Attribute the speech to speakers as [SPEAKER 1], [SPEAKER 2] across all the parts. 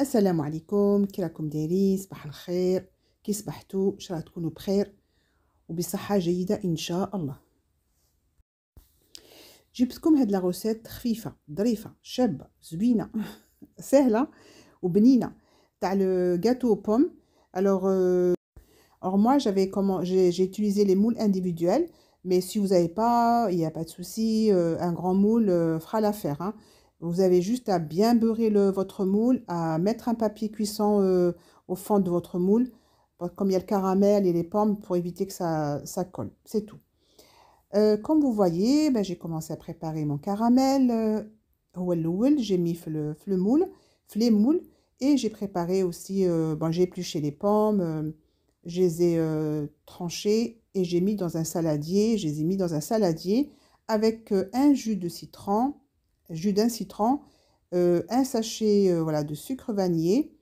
[SPEAKER 1] السلام عليكم كي راكم دايرين صباح الخير كي صبحتوا ان شاء الله تكونوا بخير وبصحه جيده ان شاء الله جبتكم هاد لا روسيت خفيفه ظريفه شابه زوينه سهله وبنينه تاع لو gâteau aux pommes alors euh, alors moi j'avais comment j'ai utilisé les moules individuels mais si vous n'avez pas il n'y a pas de souci euh, un grand moule euh, fera l'affaire hein. Vous avez juste à bien beurrer votre moule, à mettre un papier cuisson euh, au fond de votre moule, comme il y a le caramel et les pommes, pour éviter que ça, colle. C'est tout. Euh, comme vous voyez, ben, j'ai commencé à préparer mon caramel. Euh, j'ai mis le, le moule, les moules, et j'ai préparé aussi, bon, j'ai épluché les pommes, je les ai tranchées et j'ai mis dans un saladier, je les ai mis dans un saladier avec un jus de citron, jus d'un citron, euh, un sachet euh, voilà, de sucre vanillé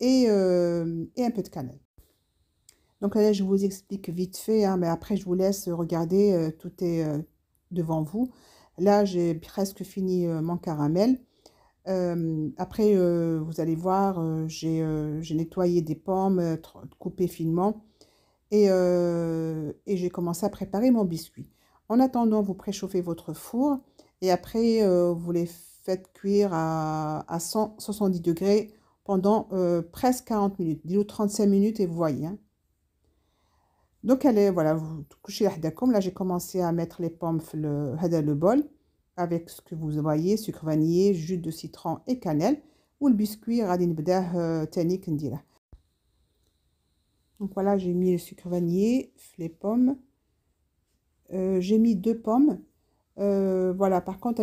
[SPEAKER 1] et, euh, et, un peu de cannelle. Donc là, je vous explique vite fait, hein, mais après, je vous laisse regarder, tout est devant vous. Là, j'ai presque fini mon caramel. après, vous allez voir, j'ai nettoyé des pommes coupées finement et, et j'ai commencé à préparer mon biscuit. En attendant, vous préchauffez votre four et après, euh, vous les faites cuire à, à 170 degrés pendant euh, presque 40 minutes. Dis-le 35 minutes et vous voyez. Hein. Donc, est, voilà, vous couchez Là, j'ai commencé à mettre les pommes le, le bol avec ce que vous voyez, sucre vanillé, jus de citron et cannelle. Ou le biscuit, radin nbdah tani Donc voilà, j'ai mis le sucre vanillé, les pommes. Euh, j'ai mis deux pommes euh, voilà, par contre,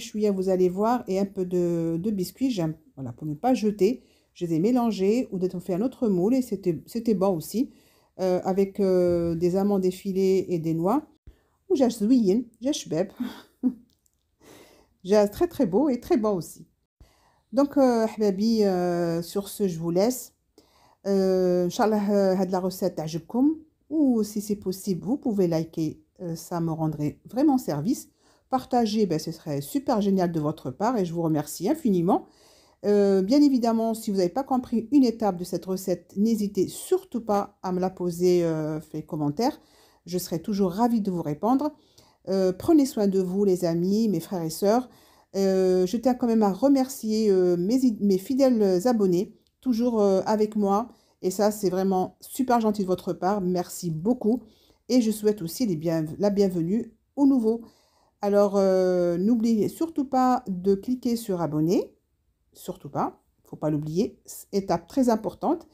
[SPEAKER 1] chouïa, vous allez voir, et un peu de, de biscuit, j'aime, voilà, pour ne pas jeter. Je les ai mélangés ou d'être fait un autre moule et c'était bon aussi, euh, avec euh, des amandes effilées et des noix. Ou j'ai J'ai très très beau et très bon aussi. Donc, euh, sur ce, je vous laisse. Inch'Allah, la recette à ou si c'est possible, vous pouvez liker euh, ça me rendrait vraiment service. Partager, ben, ce serait super génial de votre part et je vous remercie infiniment. Euh, bien évidemment, si vous n'avez pas compris une étape de cette recette, n'hésitez surtout pas à me la poser, euh, fait commentaire. Je serai toujours ravie de vous répondre. Euh, prenez soin de vous, les amis, mes frères et sœurs. je tiens quand même à remercier mes, mes, fidèles abonnés, toujours avec moi. Et ça, c'est vraiment super gentil de votre part. Merci beaucoup et je souhaite aussi la bienvenue aux nouveaux. Alors, euh, n'oubliez surtout pas de cliquer sur abonner, surtout pas, il ne faut pas l'oublier, étape très importante.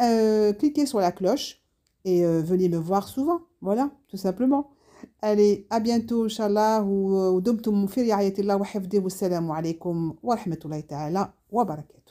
[SPEAKER 1] Euh, cliquez sur la cloche et euh, venez me voir souvent, voilà, tout simplement. Allez, à bientôt, Inch'Allah, ou, wa hafdi wa salamu alaykum wa rahmatullahi ta'ala wa barakatuh.